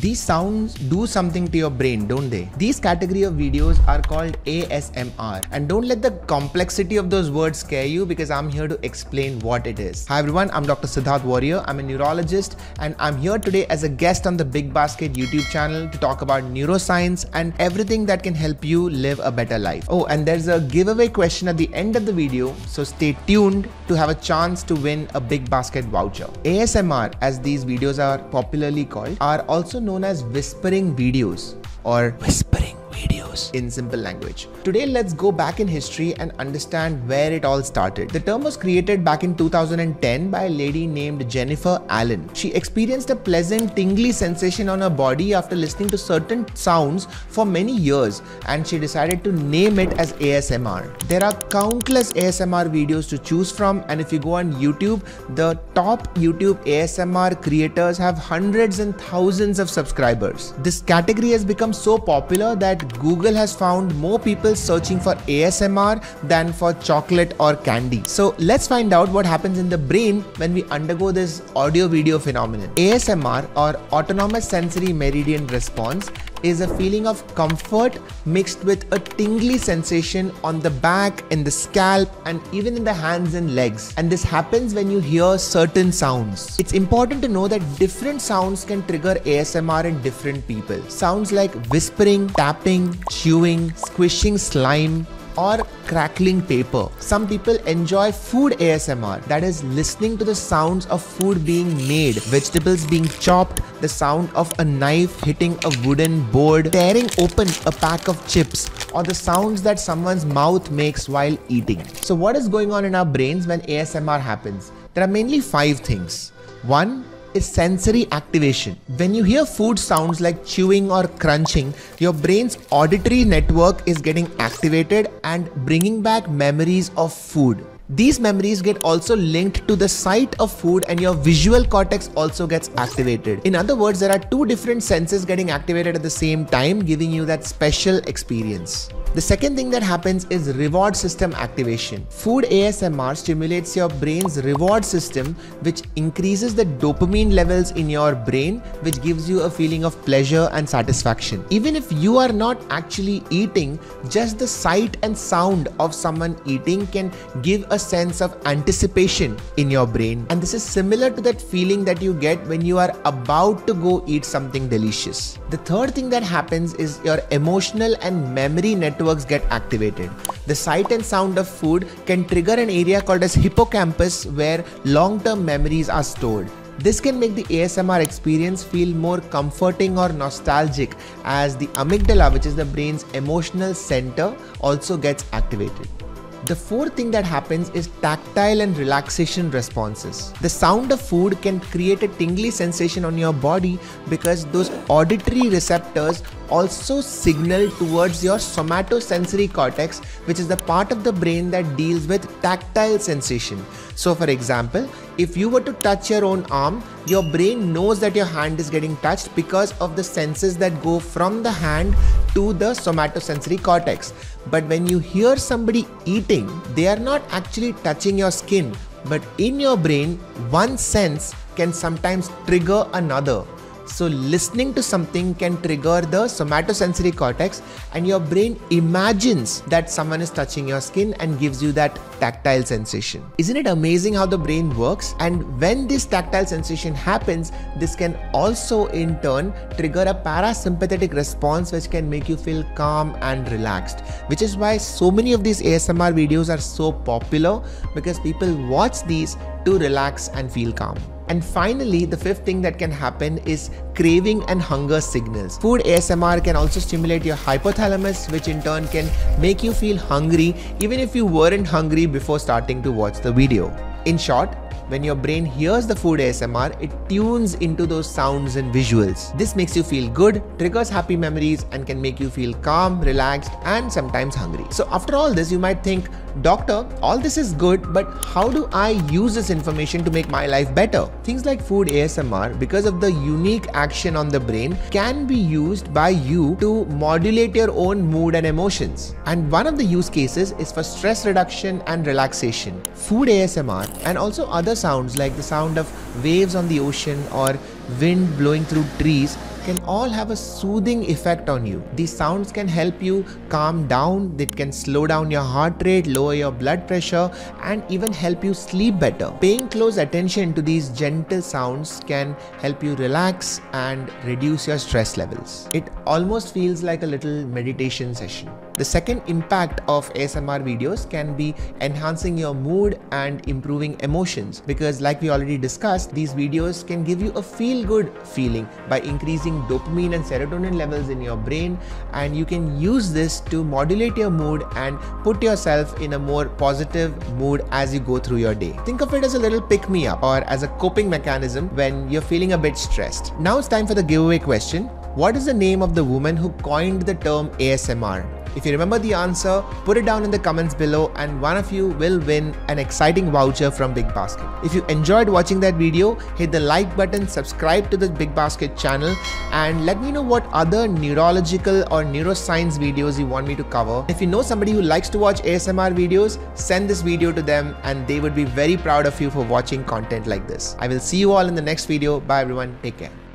These sounds do something to your brain, don't they? These category of videos are called ASMR. And don't let the complexity of those words scare you because I'm here to explain what it is. Hi everyone, I'm Dr. Siddharth Warrier. I'm a neurologist and I'm here today as a guest on the Big Basket YouTube channel to talk about neuroscience and everything that can help you live a better life. Oh, and there's a giveaway question at the end of the video, so stay tuned to have a chance to win a Big Basket voucher. ASMR, as these videos are popularly called, are also known as whispering videos or whispering in simple language. Today, let's go back in history and understand where it all started. The term was created back in 2010 by a lady named Jennifer Allen. She experienced a pleasant tingly sensation on her body after listening to certain sounds for many years and she decided to name it as ASMR. There are countless ASMR videos to choose from and if you go on YouTube, the top YouTube ASMR creators have hundreds and thousands of subscribers. This category has become so popular that Google has found more people searching for ASMR than for chocolate or candy. So let's find out what happens in the brain when we undergo this audio video phenomenon. ASMR or Autonomous Sensory Meridian Response is a feeling of comfort mixed with a tingly sensation on the back, in the scalp, and even in the hands and legs. And this happens when you hear certain sounds. It's important to know that different sounds can trigger ASMR in different people. Sounds like whispering, tapping, chewing, squishing slime, or crackling paper. Some people enjoy food ASMR, that is listening to the sounds of food being made, vegetables being chopped, the sound of a knife hitting a wooden board, tearing open a pack of chips, or the sounds that someone's mouth makes while eating. So what is going on in our brains when ASMR happens? There are mainly five things. One, is sensory activation. When you hear food sounds like chewing or crunching, your brain's auditory network is getting activated and bringing back memories of food. These memories get also linked to the sight of food and your visual cortex also gets activated. In other words, there are two different senses getting activated at the same time, giving you that special experience. The second thing that happens is reward system activation. Food ASMR stimulates your brain's reward system, which increases the dopamine levels in your brain, which gives you a feeling of pleasure and satisfaction. Even if you are not actually eating, just the sight and sound of someone eating can give a sense of anticipation in your brain. And this is similar to that feeling that you get when you are about to go eat something delicious. The third thing that happens is your emotional and memory networks get activated. The sight and sound of food can trigger an area called as hippocampus where long-term memories are stored. This can make the ASMR experience feel more comforting or nostalgic as the amygdala, which is the brain's emotional center, also gets activated. The fourth thing that happens is tactile and relaxation responses. The sound of food can create a tingly sensation on your body because those auditory receptors also signal towards your somatosensory cortex, which is the part of the brain that deals with tactile sensation. So, for example, if you were to touch your own arm, your brain knows that your hand is getting touched because of the senses that go from the hand to the somatosensory cortex. But when you hear somebody eating, they are not actually touching your skin, but in your brain, one sense can sometimes trigger another. So listening to something can trigger the somatosensory cortex and your brain imagines that someone is touching your skin and gives you that tactile sensation. Isn't it amazing how the brain works? And when this tactile sensation happens, this can also in turn trigger a parasympathetic response which can make you feel calm and relaxed. Which is why so many of these ASMR videos are so popular because people watch these to relax and feel calm. And finally, the fifth thing that can happen is craving and hunger signals. Food ASMR can also stimulate your hypothalamus, which in turn can make you feel hungry even if you weren't hungry before starting to watch the video. In short, when your brain hears the food ASMR, it tunes into those sounds and visuals. This makes you feel good, triggers happy memories, and can make you feel calm, relaxed, and sometimes hungry. So, after all this, you might think, Doctor, all this is good, but how do I use this information to make my life better? Things like food ASMR, because of the unique action on the brain, can be used by you to modulate your own mood and emotions. And one of the use cases is for stress reduction and relaxation. Food ASMR and also other sounds like the sound of waves on the ocean or wind blowing through trees can all have a soothing effect on you. These sounds can help you calm down, it can slow down your heart rate, lower your blood pressure, and even help you sleep better. Paying close attention to these gentle sounds can help you relax and reduce your stress levels. It almost feels like a little meditation session. The second impact of ASMR videos can be enhancing your mood and improving emotions because like we already discussed, these videos can give you a feel good feeling by increasing dopamine and serotonin levels in your brain and you can use this to modulate your mood and put yourself in a more positive mood as you go through your day. Think of it as a little pick me up or as a coping mechanism when you're feeling a bit stressed. Now it's time for the giveaway question. What is the name of the woman who coined the term ASMR? If you remember the answer, put it down in the comments below and one of you will win an exciting voucher from Big Basket. If you enjoyed watching that video, hit the like button, subscribe to the Big Basket channel and let me know what other neurological or neuroscience videos you want me to cover. If you know somebody who likes to watch ASMR videos, send this video to them and they would be very proud of you for watching content like this. I will see you all in the next video. Bye everyone. Take care.